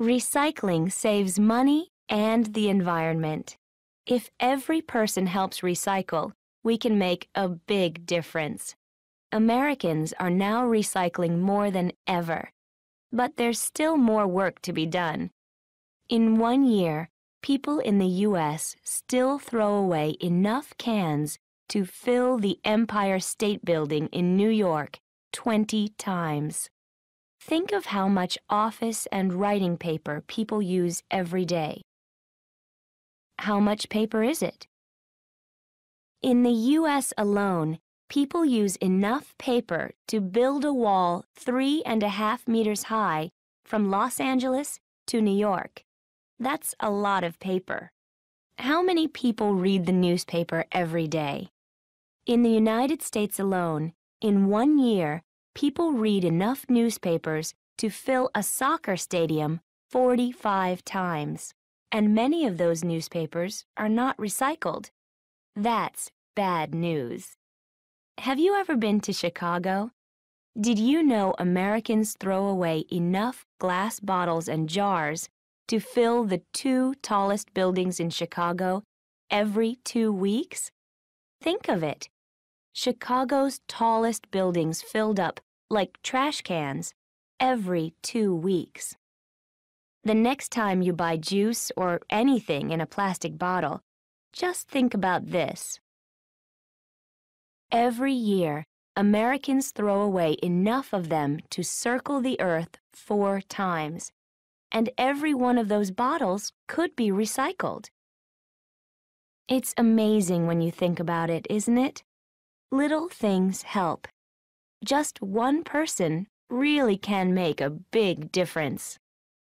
Recycling saves money and the environment. If every person helps recycle, we can make a big difference. Americans are now recycling more than ever. But there's still more work to be done. In one year, people in the U.S. still throw away enough cans to fill the Empire State Building in New York 20 times. Think of how much office and writing paper people use every day. How much paper is it? In the U.S. alone, people use enough paper to build a wall three and a half meters high from Los Angeles to New York. That's a lot of paper. How many people read the newspaper every day? In the United States alone, in one year, people read enough newspapers to fill a soccer stadium 45 times. And many of those newspapers are not recycled. That's bad news. Have you ever been to Chicago? Did you know Americans throw away enough glass bottles and jars to fill the two tallest buildings in Chicago every two weeks? Think of it. Chicago's tallest buildings filled up like trash cans every two weeks. The next time you buy juice or anything in a plastic bottle, just think about this. Every year, Americans throw away enough of them to circle the earth four times, and every one of those bottles could be recycled. It's amazing when you think about it, isn't it? Little things help. Just one person really can make a big difference.